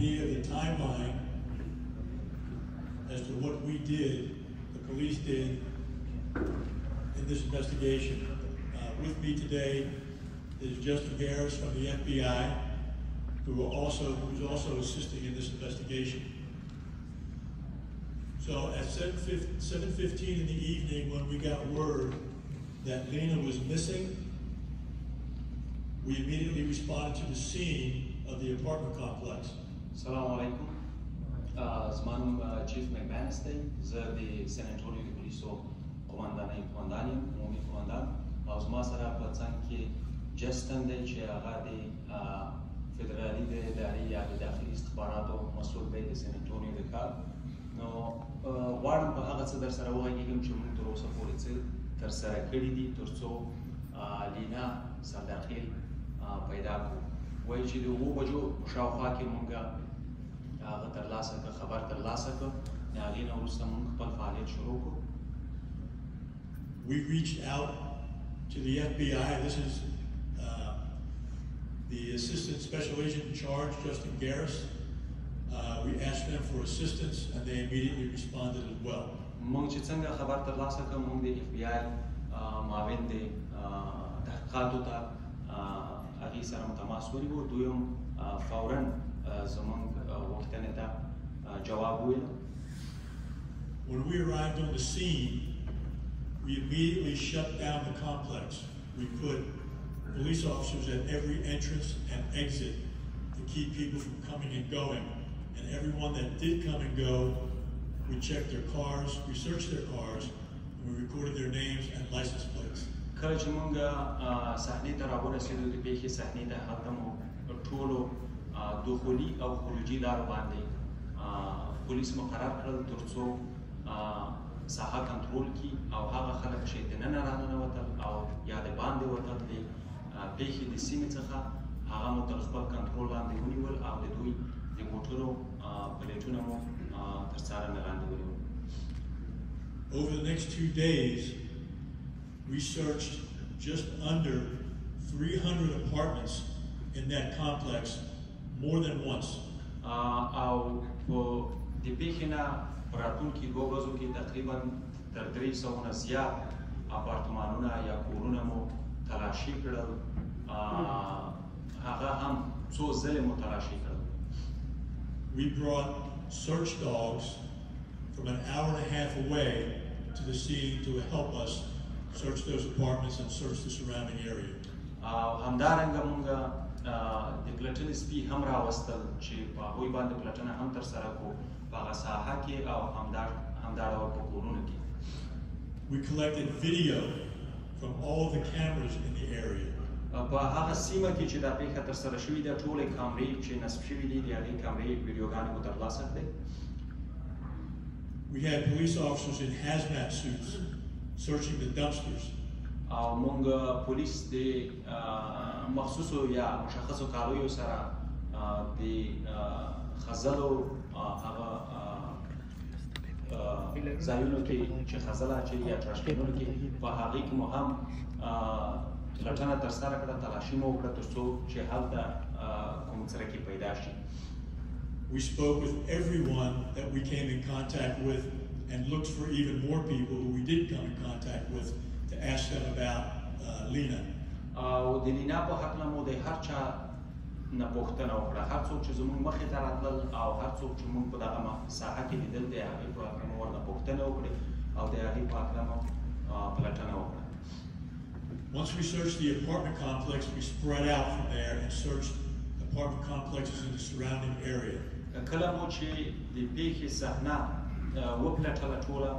idea of the timeline as to what we did, the police did in this investigation. Uh, with me today is Justin Garris from the FBI, who also who's also assisting in this investigation. So at 7.15 in the evening, when we got word that Lina was missing, we immediately responded to the scene of the apartment complex. السلام علیکم زما نوم چیف مکمانس دی زه د سن انټونیو د پولیسو قومندان یم قومندان یم عمومي قومندان او زما سره په څنګ کې جسټن دی چې هغه د فدرالي د ادارې یا د داخلي استخباراتو مسؤل دی د سن انټونیو د کار نو غواړم په هغه څه در سره وغږېږم چې موږ تر اوسه پورې څه تر سره کړي دي تر څو لینا سرداخل آه، پیدا کړو وایي چې د اوو بجو شاوخوا کې مونږ هغه ترلاسه کړ خبر ترلاسه کړ د هغې نه وروسته مونږ خپل فعالیت شروع کړو We reached out to the FBI. This is uh, the Assistant Special Agent in charge, Justin Garris. Uh, we asked them for assistance and they immediately responded as well. مونږ چې څنګه خبر ترلاسه کړ مونږ د اف بی آی معاون د آه، تحقیقاتو ته آه، هغې سره مو تماس ونیو دوی هم آه، فورا آه، زموږ آه، غوښتنې ته آه، جواب وویل When we arrived on the scene, we immediately shut down the complex. We put police officers at every entrance and exit to keep people from coming and going. And everyone that did come and go, we checked their cars, we searched their cars, and we recorded their names and license plates. کله چې مونږ آه، صحنې ته راورسېدو د پیښې صحنې ته هلته مو ټولو آه، دخولي او خروجي لارو باندې پولیس مقرر کړل تر څو آه، ساحه کنټرول کړي او هغه خلک چې دننه راننوتل او یا د باندې وتل د آه، پیښې د سیمې څخه هغه مو تر خپل کنټرول لاندې ونیول او د دوی د موټرو پلیټونه مو تر څارنه لاندې ونیول. Over the next two days, we searched just under 300 apartments in that complex more than once. آه، او په د پیښې نه په راتلونکي دوه ورځو کې تقریبا تر درې سوه نه زیات اپارتمانونه یا کورونه مو تلاشي کړل آه، هغه هم څو ځلې مو تلاشي کړل We brought search dogs from an hour and a half away to the scene to help us search those apartments and search the surrounding area. او همدارنګه مونږ آه، د پلټنې سپي هم راوستل چې په هغوی باندې پلټنه هم ترسره کړو په هغه ساحه کې او همدا همدا ډول په کورونو کې We collected video from all of the cameras in the area. په هغه سیمه کې چې دا پیښه ترسره شوې ده ټولې کامرې چې نصب شوې دي د هغې کامرې ویډیوګانې مو ترلاسه کړې We had police officers in hazmat suits searching the dumpsters. او مونږ پولیس د آه، we spoke with everyone that we came in contact with and looked for even more people who we did come in contact with to ask them about uh, Lina. او د لینا په هکله مو د هر چا نه پوښتنه وکړه هر څوک چې زموږ مخې ته راتلل او هر څوک چې موږ په دغه ساحه کې لیدل د هغې په هکله مو ورنه پوښتنه وکړې او د هغې په هکله مو پلټنه وکړه Once we searched the apartment complex, we spread out from there and searched apartment complexes in the surrounding area. کله مو چې د پیښې صحنه وپلټله ټوله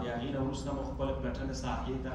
د هغې نه وروسته مو خپله پلټنې ساحې ته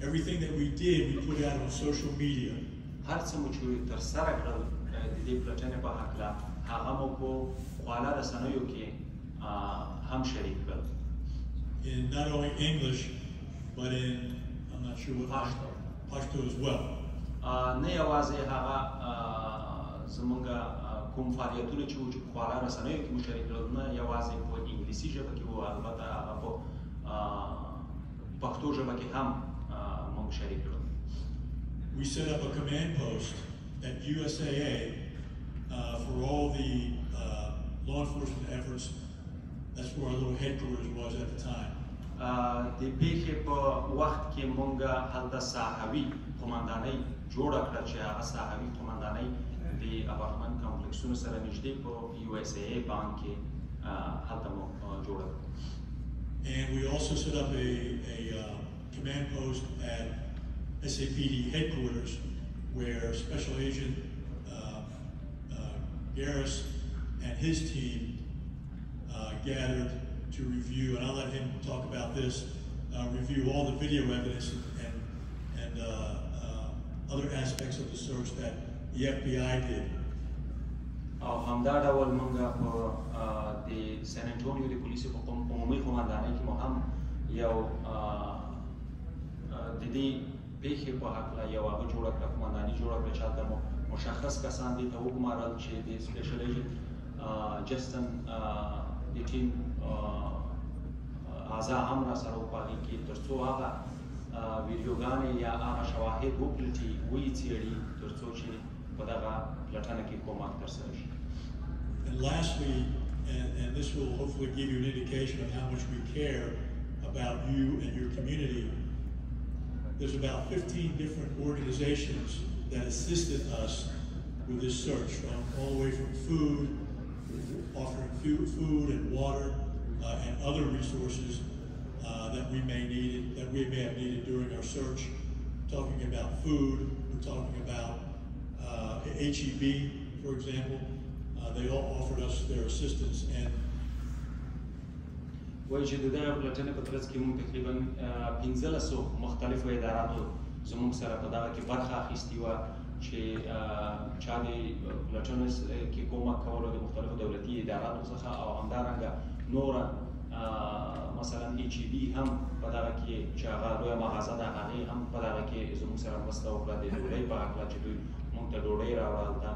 Everything that we did, we put out on social media. هر څه مو چې ترسره کړل د دې پلټنې په هکله هغه مو په خواله رسنیو کې هم شریک کړل in not only English but in I'm not sure what Pashto. Pashto as well. نه یوازې هغه زمونږ کوم فعالیتونه چې وو خواله رسنیو کې مو شریک کړل نه یوازې په انګلیسي ژبه کې وو البته هغه په پښتو ژبه کې هم مونږ شریک کړل We set up a command post at USAA uh, for all the uh, law enforcement efforts. That's where our little headquarters was at the time. د پیښې په وخت کې مونږ هلته ساحوي قماندانۍ جوړه کړه چې هغه ساحوي قماندانۍ د اپارتمنټ کمپلیکسونو سره نږدې په یو اس ای بانک کې هلته مو جوړه کړه And we also set up a, a uh, command post at SAPD headquarters where Special Agent uh, uh, Garris and his team uh, gathered to review, and I'll let him talk about this, uh, review all the video evidence and, and uh, uh, other aspects of the search that the FBI did. او همدا ډول موږ په د سان انټونیو د پولیسو په عمومي قومندانۍ کې مو هم یو د دې پیښې په هکله یو هغه جوړه کړه قومنداني جوړه کړه چې هلته مو مشخص کسان دي ته وګمارل چې د سپیشل ایجنټ جستن د ټیم اعضا هم را سره وپاهي کې. تر څو هغه ویډیوګانې یا هغه شواهد وپلټي ویې څېړي تر څو چې په دغه پلټنه کې کومک ترسره شي. And lastly, and, and this will hopefully give you an indication of how much we care about you and your community, there's about 15 different organizations that assisted us with this search, from all the way from food, offering food, and water uh, and other resources uh, that we may needed, that we may have needed during our search. Talking about food, we're talking about uh, HEB, for example. Uh, they all offered us their assistance and وایي چې د دغه پلټنې په ترڅ کې موږ تقریبا پنځلسو مختلفو اداراتو زموږ سره په دغه کې برخه اخیستې وه چې چا د پلټنې کې کومک کولو د مختلفو دولتي اداراتو څخه او همدارنګه نوره مثلا ایچ ای بي هم په دغه کې چې هغه لویه مغازه ده هغې هم په دغه کې زموږ سره مرسته وکړه د ډوډۍ په هکله چې دوی موږ ته ډوډۍ راوړه هلته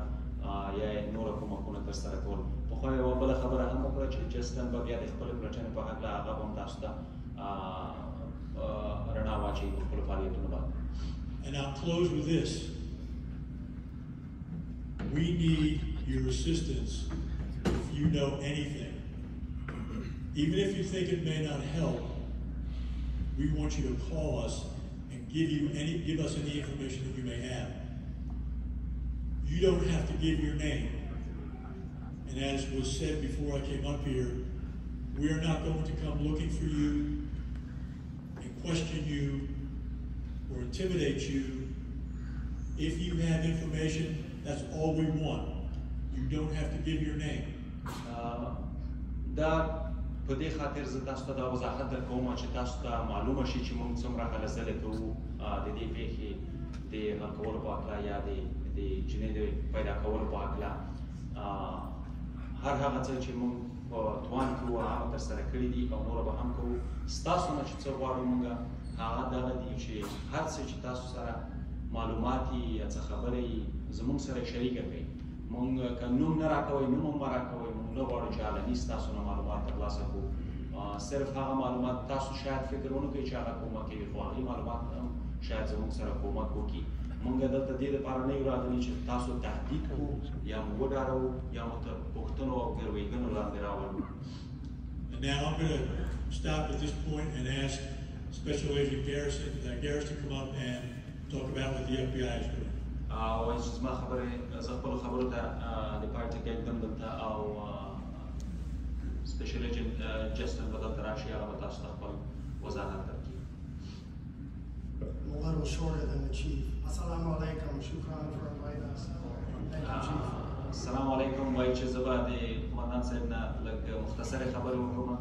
یا نوره کومکونه ترسره کول پخوا یوه بله خبره هم وکړه چې جسټن به بیا د خپلې پلټنې په هکله هغه به هم تاسو ته رڼا واچوي په خپلو فعالیتونو باندې And I'll close with this. We need your assistance if you know anything. Even if you think it may not help, we want you to call us and give you any give us any information that you may have. You don't have to give your name. And as was said before I came up here, we are not going to come looking for you and question you or intimidate you. If you have information, that's all we want. You don't have to give your name. دا په دې خاطر زه تاسو ته دا وضاحت درکوم چې تاسو ته معلومه شي چې موږ څومره هلې ځلې کوو د دې پیښې د حل کولو په هکله یا د د جنۍ د پیدا کولو په هکله هر هغه څه چې موږ په توان کې وو هغه ترسره کړي دي او نور به هم کوو. ستاسو نه چې څه غواړو موږ هغه دغه دي چې هر څه چې تاسو سره معلومات یا څه خبرې زموږ سره شریکه کړئ. مونږ که نوم نه راکوئ نوم هم مه راکوئ. مونږ نه غواړو چې علني ستاسو نه معلومات ترلاسه کړو. صرف هغه معلومات تاسو شاید فکر ونه کوئ چې هغه کومک کوي. خو هغې معلومات هم شاید زموږ سره کومک وکړي مونږ دلته دې دپاره نه یو راغلي چې تاسو تهدید کړو یا مو وډارو یا مو تر پوښتنو او ګروېږنو لاندې راولو And now I'm going to stop at this point and ask Special Agent Garrison, uh, Garris to come up and talk about what the FBI is doing. او چې زما خبرې زه خپلو خبرو ته د پای ټکی ږدم دلته او سپیشل ایجنټ جسټن به دلته راشي هغه تاسو ته خپل درکړي I'm a little shorter than the chief. Assalamu alaikum. Shukran for inviting us. Thank you, chief. السلام علیکم وایي چې زه به د قمندان صاحب نه لږ مختصرې خبرې وکړم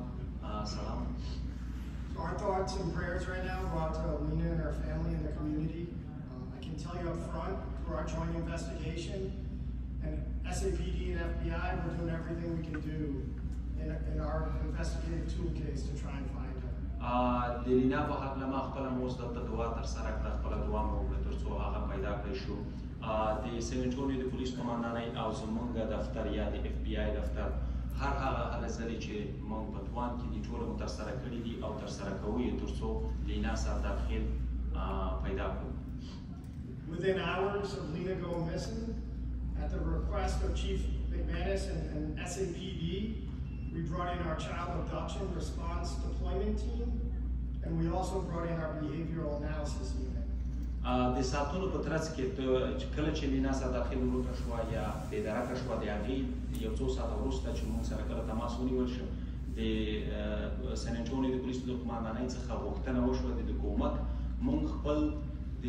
سلام So our thoughts and prayers right now go out to Alina and her family and the community. Um, I can tell you up front, through our joint investigation, And SAPD and FBI, we're doing everything we can do in, in our investigative toolkits to try and find her. آه، د لینا په حق ما خپل موږ دلته دعا تر سره کړه خپل دعا مو وکړه تر څو هغه پیدا کړی شو. آه، د سن انټونیو د پولیس قومندانۍ او زمونږ دفتر یا د اف بی آی دفتر هر هغه هلې ځلې چې موږ په توان کې دي ټول مو تر سره کړي دي او تر سره کوو یې تر څو لینا سره داخل آه، پیدا کړو. Within hours of Lena going missing, at the request of Chief McManus and, and SAPD, we brought in our child abduction response deployment team, and we also brought in our behavioral analysis unit. د ساعتونو په ترڅ کې کله چې لینا سره داخل ورکه شوه یا بېدرکه شوه د هغې یو څو ساعته وروسته چې موږ سره کله تماس ونیول شو د سن انټونیو د پولیسو د قومندانۍ څخه غوښتنه وشوه د د کومک موږ خپل د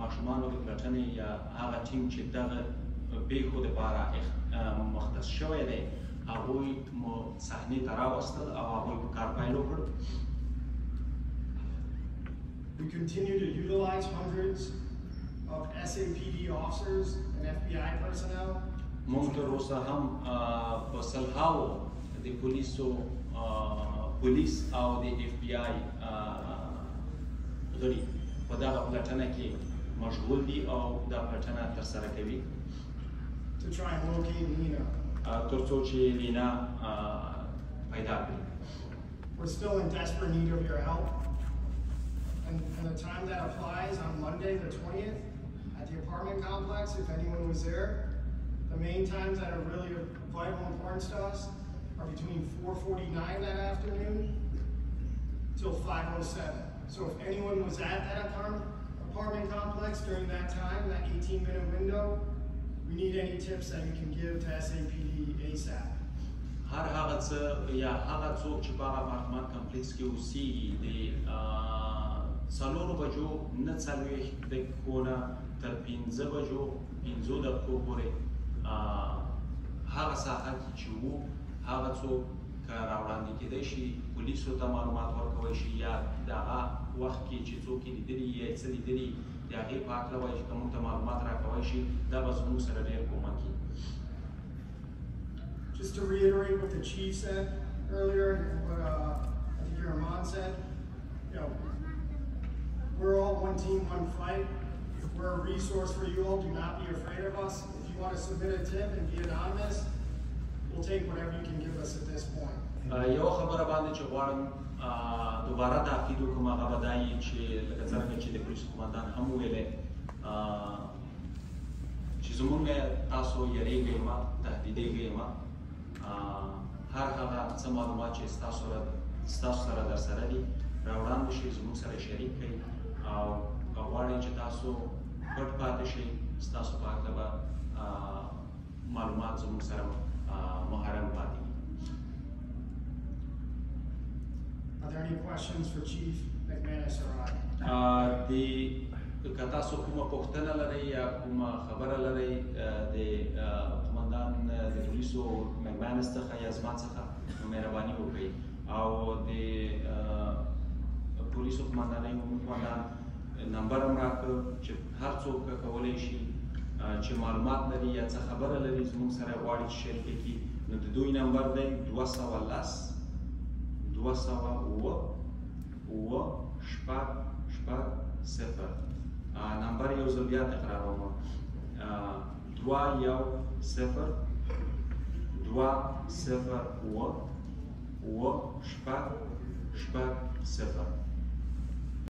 ماشومانو د پلټنې یا هغه ټیم چې دغه پیښو دپاره مختص شوی دی هغوی مو صحنې ته راوستل او هغوی په کار پیل وکړ We continue to utilize hundreds of SAPD officers and FBI personnel مونږ تر اوسه هم آه، په سلهاو د پولیسو آه، پولیس او د اف بی آی غړي په دغه پلټنه کې مشغول دي او دا پلټنه ترسره کوي to try and locate Lena. آه، تر څو چې لینا آه، پیدا کړي We're still in desperate need of your help. And, and the time that applies on Monday, the twentieth, at the apartment complex, if anyone was there, the main times that are really of vital importance to us are between four forty-nine that afternoon till five oh seven. So if anyone was at that apartment, apartment complex during that time, that eighteen-minute window, we need any tips that you can give to SAPD ASAP. هر هغه څه یا هغه څوک چې په هغه اپارتمان کمپلیکس کې اوسېږي د څلورو بجو نه څلوېښت دقیقو نه تر پنځه بجو پنځو دقیقو پورې. هغه ساحه کې چې وو هغه څوک که راوړاندې کېدی شي پولیسو ته معلومات ورکوی شي یا د هغه وخت کې چې څوک یې لیدلي یا څه لیدلي د هغې په هکله وایي چې که موږ ته معلومات راکوی شي دا به زموږ سره ډېر کومک Just to reiterate what the chief said earlier, and what, uh, I think your Rahman said, you know, we're all one team, one fight. We're a resource for you all, do not be afraid of us. If you wanna submit a tip and be anonymous, we'll take whatever you can give us at this point. یو خبره باندې چې غواړم آ، دوباره تاکید وکړم هغه به دا وي چې لکه څرنګه چې د پولیسو قومندان هم ویلې آ، چې زمونږ تاسو یریږئ مه تهدیدېږئ مه آ، هر هغه څه معلومات چې ستاسو سره ستاسو سره در سره دي راوړاندې شي زموږ سره شریک کړئ او که غواړئ چې تاسو پټ پاتې شئ ستاسو په هکله به معلومات زموږ سره محرم پاتې Are there any questions for Chief? McManus or I? آه، د که تاسو کومه پوښتنه لرئ یا کومه خبره لرئ د آه، د پولیسو مکمانس څخه یا زما څخه مهرباني وکړئ. او د پولیسو قومندانۍ عمومي قومندان نمبر هم راکړ چې هر څوک کولی شي چې معلومات لري یا څه خبره لري زموږ سره غواړي چې شریکه کړي نو د دوی نمبر دی دوه سوه لس دوه سوه اووه اووه شپږ شپږ صفر نمبر یو ځل بیا تکراروم دوه یو صفر دوه صفر اووه اووه شپږ شپږ صفر